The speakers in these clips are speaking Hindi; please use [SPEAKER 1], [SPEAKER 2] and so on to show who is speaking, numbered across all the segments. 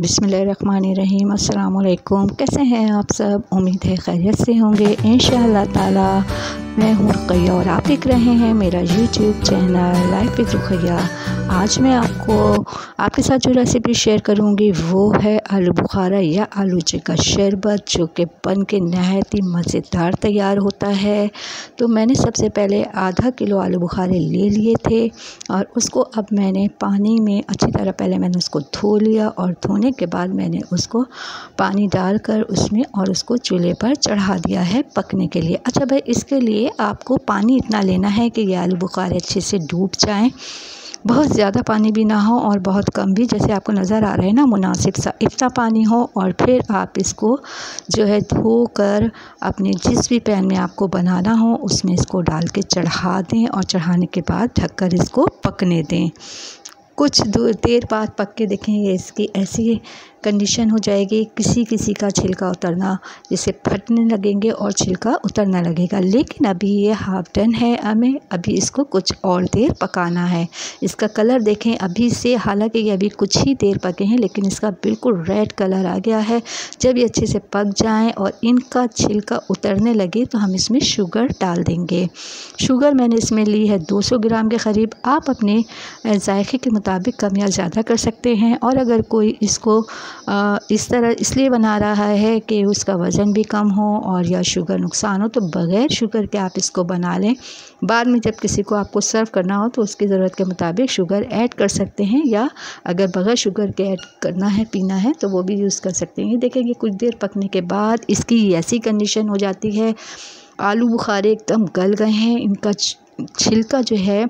[SPEAKER 1] बिसमीम अल्लाम कैसे हैं आप सब? उम्मीद है खैरियत से होंगे। इन ताला, मैं हूँ रुकैया और आप देख रहे हैं मेरा YouTube channel life with Rukaiya. आज मैं आपको, आपके साथ जो रेसिपी शेयर करूँगी, वो है आलू बुखारा या आलू का शरबत, जो कि बन के नहायत ही मज़ेदार तैयार होता है। तो मैंने सबसे पहले आधा किलो आलू बुखारे ले लिए थे और उसको अब मैंने पानी में, अच्छी तरह पहले मैंने उसको धो लिया और धोने के बाद मैंने उसको पानी डालकर उसमें और उसको चूल्हे पर चढ़ा दिया है पकने के लिए। अच्छा भाई, इसके लिए लिए आपको पानी इतना लेना है कि ये आलू बुखारे अच्छे से डूब जाएँ। बहुत ज़्यादा पानी भी ना हो और बहुत कम भी। जैसे आपको नज़र आ रहा है ना, मुनासिब सा इतना पानी हो और फिर आप इसको जो है धोकर अपने जिस भी पैन में आपको बनाना हो, उसमें इसको डाल के चढ़ा दें और चढ़ाने के बाद ढककर इसको पकने दें। कुछ दूर देर बाद पक के देखेंगे इसकी ऐसी कंडीशन हो जाएगी किसी किसी का छिलका उतरना, जैसे फटने लगेंगे और छिलका उतरना लगेगा। लेकिन अभी ये हाफ़ डन है, हमें अभी इसको कुछ और देर पकाना है। इसका कलर देखें, अभी से हालाँकि ये अभी कुछ ही देर पके हैं, लेकिन इसका बिल्कुल रेड कलर आ गया है। जब ये अच्छे से पक जाएँ और इनका छिलका उतरने लगे तो हम इसमें शुगर डाल देंगे। शुगर मैंने इसमें ली है दो सौ ग्राम के करीब। आप अपने जायके के मुताबिक कम या ज़्यादा कर सकते हैं। और अगर कोई इसको इस तरह इसलिए बना रहा है कि उसका वज़न भी कम हो और या शुगर नुकसान हो तो बग़ैर शुगर के आप इसको बना लें। बाद में जब किसी को आपको सर्व करना हो तो उसकी ज़रूरत के मुताबिक शुगर ऐड कर सकते हैं या अगर बग़ैर शुगर के ऐड करना है, पीना है तो वो भी यूज़ कर सकते हैं। देखेंगे कुछ देर पकने के बाद इसकी ऐसी कंडीशन हो जाती है। आलू बुखारे एकदम गल गए हैं, इनका छिलका जो है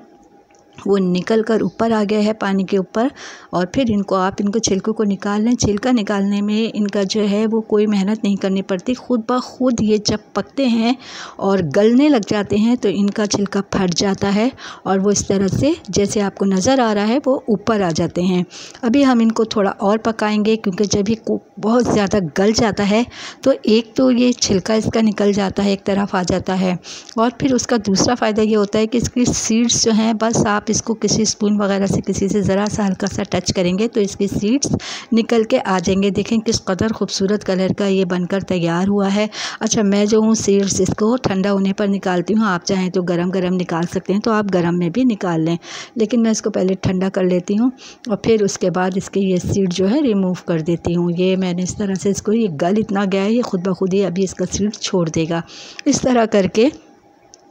[SPEAKER 1] वो निकल कर ऊपर आ गया है पानी के ऊपर और फिर इनको, आप इनको छिलकों को निकाल लें। छिलका निकालने में इनका जो है वो कोई मेहनत नहीं करनी पड़ती। खुद ब खुद ये जब पकते हैं और गलने लग जाते हैं तो इनका छिलका फट जाता है और वो इस तरह से जैसे आपको नज़र आ रहा है वो ऊपर आ जाते हैं। अभी हम इनको थोड़ा और पकाएँगे क्योंकि जब ये बहुत ज़्यादा गल जाता है तो एक तो ये छिलका इसका निकल जाता है, एक तरफ़ आ जाता है और फिर उसका दूसरा फ़ायदा ये होता है कि इसकी सीड्स जो हैं बस आप इसको किसी स्पून वगैरह से किसी से ज़रा सा हल्का सा टच करेंगे तो इसकी सीड्स निकल के आ जाएँगे। देखें किस कदर खूबसूरत कलर का ये बनकर तैयार हुआ है। अच्छा मैं जो हूँ सीड्स इसको ठंडा होने पर निकालती हूँ। आप चाहें तो गर्म गर्म निकाल सकते हैं तो आप गर्म में भी निकाल लें। लेकिन मैं इसको पहले ठंडा कर लेती हूँ और फिर उसके बाद इसके ये सीड जो है रिमूव कर देती हूँ। ये मैंने इस तरह से इसको, ये गल इतना गया है, ये खुद ब खुद ही अभी इसका सीड छोड़ देगा। इस तरह करके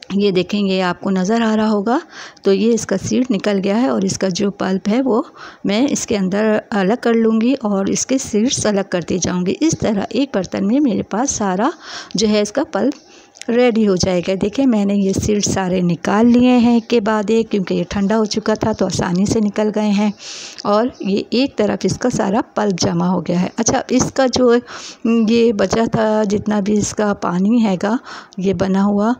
[SPEAKER 1] ये देखेंगे, आपको नज़र आ रहा होगा। तो ये इसका सीड निकल गया है और इसका जो पल्प है वो मैं इसके अंदर अलग कर लूँगी और इसके सीड्स अलग करती जाऊँगी। इस तरह एक बर्तन में मेरे पास सारा जो है इसका पल्प रेडी हो जाएगा। देखिए, मैंने ये सीड्स सारे निकाल लिए हैं के बाद एक, क्योंकि ये ठंडा हो चुका था तो आसानी से निकल गए हैं। और ये एक तरफ़ इसका सारा पल्प जमा हो गया है। अच्छा इसका जो ये बचा था जितना भी इसका पानी हैगा, ये बना हुआ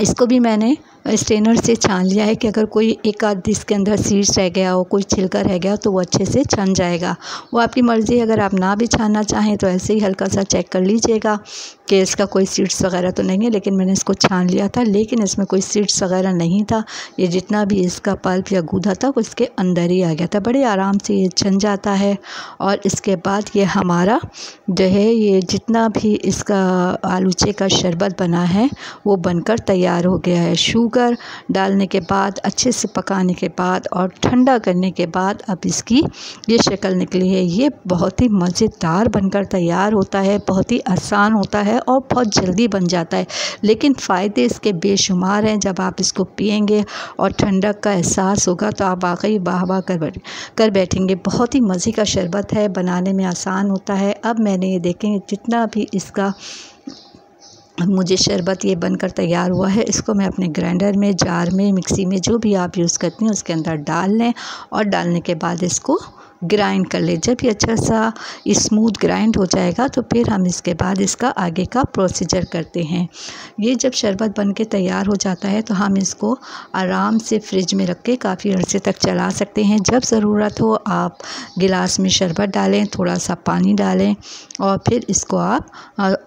[SPEAKER 1] इसको भी मैंने स्ट्रेनर से छान लिया है कि अगर कोई एक आध इसके अंदर सीड्स रह गया हो, कोई छिलका रह गया हो तो वो अच्छे से छन जाएगा। वो आपकी मर्ज़ी, अगर आप ना भी छानना चाहें तो ऐसे ही हल्का सा चेक कर लीजिएगा कि इसका कोई सीड्स वगैरह तो नहीं है, लेकिन मैंने इसको छान लिया था, लेकिन इसमें कोई सीड्स वगैरह नहीं था। ये जितना भी इसका पल्प या गूदा था, वो इसके अंदर ही आ गया था। बड़े आराम से ये छन जाता है और इसके बाद ये हमारा जो है, ये जितना भी इसका आलूचे का शरबत बना है, वो बनकर तैयार हो गया है। शुगर डालने के बाद, अच्छे से पकाने के बाद और ठंडा करने के बाद अब इसकी ये शक्ल निकली है। ये बहुत ही मज़ेदार बनकर तैयार होता है, बहुत ही आसान होता है और बहुत जल्दी बन जाता है। लेकिन फ़ायदे इसके बेशुमार हैं। जब आप इसको पियेंगे और ठंडक का एहसास होगा तो आप वाकई वाह वाह कर कर बैठेंगे। बहुत ही मज़े का शरबत है, बनाने में आसान होता है। अब मैंने ये देखें जितना भी इसका मुझे शरबत ये बनकर तैयार हुआ है। इसको मैं अपने ग्राइंडर में, जार में, मिक्सी में जो भी आप यूज़ करती हैं, उसके अंदर डाल लें और डालने के बाद इसको ग्राइंड कर ले। जब ये अच्छा सा स्मूथ ग्राइंड हो जाएगा तो फिर हम इसके बाद इसका आगे का प्रोसीजर करते हैं। ये जब शरबत बन के तैयार हो जाता है तो हम इसको आराम से फ्रिज में रख के काफ़ी अरसे तक चला सकते हैं। जब ज़रूरत हो, आप गिलास में शरबत डालें, थोड़ा सा पानी डालें और फिर इसको आप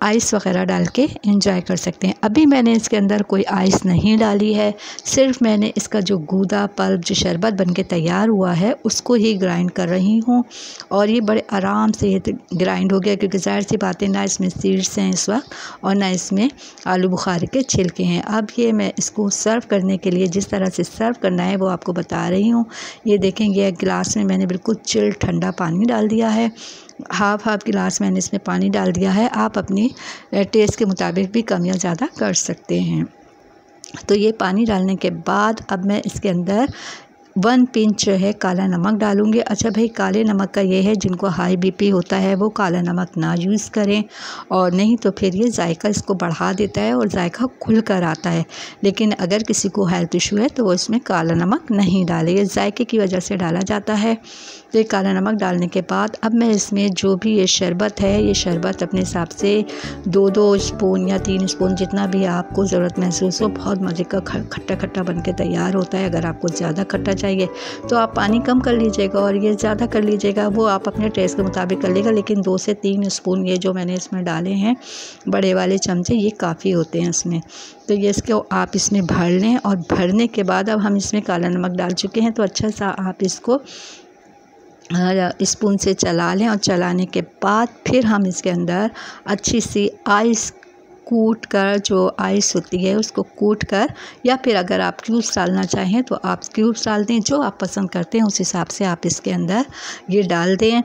[SPEAKER 1] आइस वगैरह डाल के इंजॉय कर सकते हैं। अभी मैंने इसके अंदर कोई आइस नहीं डाली है। सिर्फ़ मैंने इसका जो गूदा पल्प, जो शरबत बन के तैयार हुआ है, उसको ही ग्राइंड कर रही हूँ और ये बड़े आराम से ये ग्राइंड हो गया क्योंकि ज़ाहिर सी बातें ना इसमें सीड्स हैं इस वक्त और ना इसमें आलू बुखारे के छिलके हैं। अब ये मैं इसको सर्व करने के लिए जिस तरह से सर्व करना है वो आपको बता रही हूँ। ये देखेंगे एक गिलास में मैंने बिल्कुल चिल ठंडा पानी डाल दिया है। हाफ़ हाफ़ गिलास मैंने इसमें पानी डाल दिया है। आप अपनी टेस्ट के मुताबिक भी कम या ज़्यादा कर सकते हैं। तो ये पानी डालने के बाद अब मैं इसके अंदर वन पिंच जो है, काला नमक डालूँगी। अच्छा भाई, काले नमक का ये है, जिनको हाई बीपी होता है, वो काला नमक ना यूज़ करें। और नहीं तो फिर ये जायका इसको बढ़ा देता है और जायका खुल कर आता है। लेकिन अगर किसी को हेल्थ इशू है तो वो इसमें काला नमक नहीं डाले। ये जायके की वजह से डाला जाता है। तो ये काला नमक डालने के बाद अब मैं इसमें जो भी ये शरबत है, ये शरबत अपने हिसाब से दो दो स्पून या तीन स्पून जितना भी आपको ज़रूरत महसूस हो, बहुत मज़े का खट्टा खट्टा बन के तैयार होता है। अगर आपको ज़्यादा खट्टा चाहिए। तो आप पानी कम कर लीजिएगा और ये ज़्यादा कर लीजिएगा, वो आप अपने टेस्ट के मुताबिक कर लीजिएगा लेकिन दो से तीन स्पून ये जो मैंने इसमें डाले हैं, बड़े वाले चमचे, ये काफ़ी होते हैं इसमें। तो ये इसको आप इसमें भर लें और भरने के बाद अब हम इसमें काला नमक डाल चुके हैं तो अच्छा सा आप इसको स्पून से चला लें और चलाने के बाद फिर हम इसके अंदर अच्छी सी आइस कूट कर जो आइस होती है, उसको कूट कर या फिर अगर आप क्यूब्स डालना चाहें तो आप क्यूब्स डाल दें, जो आप पसंद करते हैं उस हिसाब से आप इसके अंदर ये डाल दें।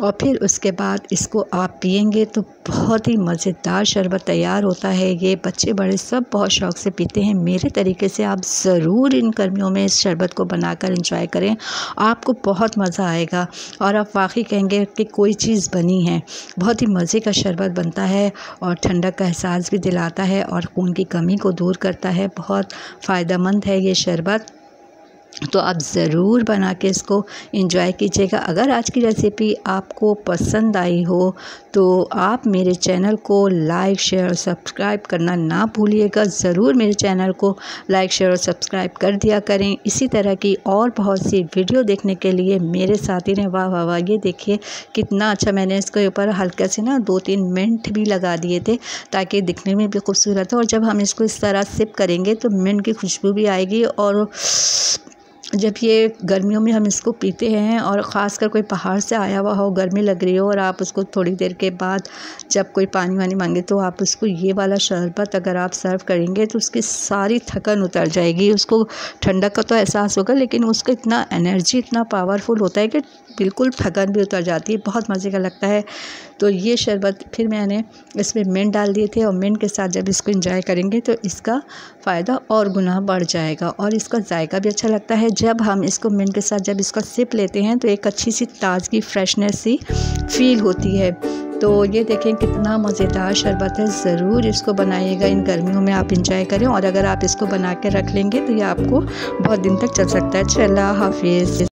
[SPEAKER 1] और फिर उसके बाद इसको आप पियेंगे तो बहुत ही मज़ेदार शरबत तैयार होता है। ये बच्चे बड़े सब बहुत शौक़ से पीते हैं। मेरे तरीके से आप ज़रूर इन गर्मियों में इस शरबत को बनाकर इंजॉय करें। आपको बहुत मज़ा आएगा और आप वाकई कहेंगे कि कोई चीज़ बनी है। बहुत ही मज़े का शरबत बनता है और ठंडक का एहसास भी दिलाता है और खून की कमी को दूर करता है। बहुत फ़ायदेमंद है ये शरबत। तो आप ज़रूर बना के इसको इंजॉय कीजिएगा। अगर आज की रेसिपी आपको पसंद आई हो तो आप मेरे चैनल को लाइक शेयर और सब्सक्राइब करना ना भूलिएगा। ज़रूर मेरे चैनल को लाइक शेयर और सब्सक्राइब कर दिया करें। इसी तरह की और बहुत सी वीडियो देखने के लिए मेरे साथ ही वाह वाह वाह, ये देखिए कितना अच्छा मैंने इसके ऊपर हल्का से ना दो तीन मिनट भी लगा दिए थे, ताकि दिखने में भी खूबसूरत हो। और जब हम इसको इस तरह सिप करेंगे तो मिनट की खुशबू भी आएगी और जब ये गर्मियों में हम इसको पीते हैं और ख़ास कर कोई पहाड़ से आया हुआ हो, गर्मी लग रही हो और आप उसको थोड़ी देर के बाद जब कोई पानी वानी मांगे तो आप उसको ये वाला शरबत अगर आप सर्व करेंगे तो उसकी सारी थकन उतर जाएगी। उसको ठंडक का तो एहसास होगा लेकिन उसका इतना एनर्जी, इतना पावरफुल होता है कि बिल्कुल थकन भी उतर जाती है, बहुत मज़े का लगता है। तो ये शरबत फिर मैंने इसमें मिंट डाल दिए थे और मिंट के साथ जब इसको इंजॉय करेंगे तो इसका फ़ायदा और गुना बढ़ जाएगा और इसका जायका भी अच्छा लगता है। जब हम इसको मिंट के साथ जब इसका सिप लेते हैं तो एक अच्छी सी ताज़गी फ्रेशनेस सी फील होती है। तो ये देखें कितना मज़ेदार शरबत है। ज़रूर इसको बनाइएगा। इन गर्मियों में आप इंजॉय करें और अगर आप इसको बना के रख लेंगे तो ये आपको बहुत दिन तक चल सकता है। चला हाफिज़।